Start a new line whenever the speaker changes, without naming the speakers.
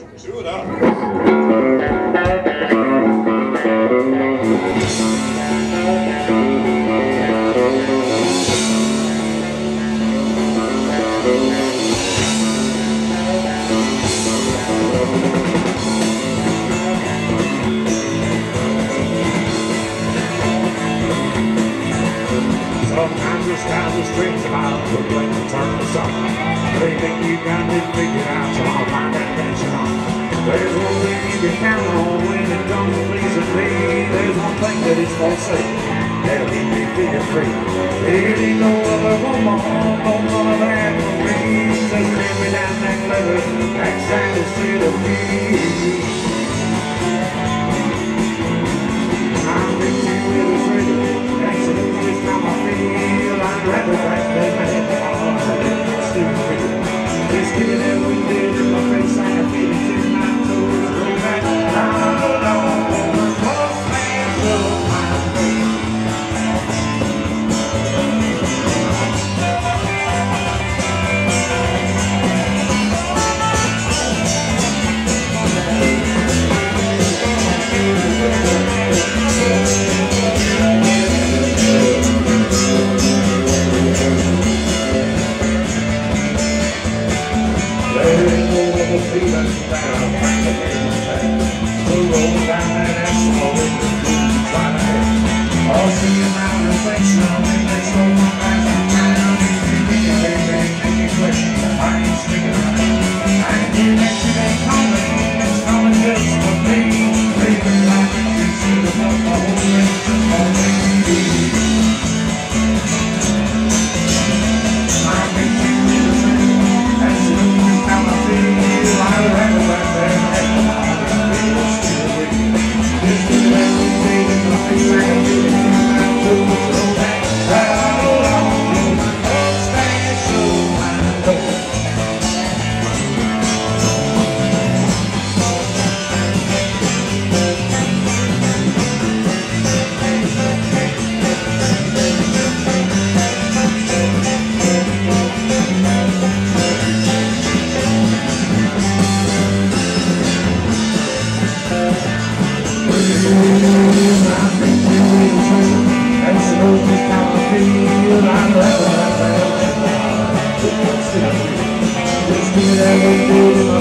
Up.
Sometimes the skies are strange blink of turn the sun. They think you got it figured out, one thing you on when it to pleasing me. There's one thing that is for sale. That'll keep me feeling free. It ain't no other woman, no of that for me. Just bring me down that leather, backside the of me. I'm in the past. The road down Deus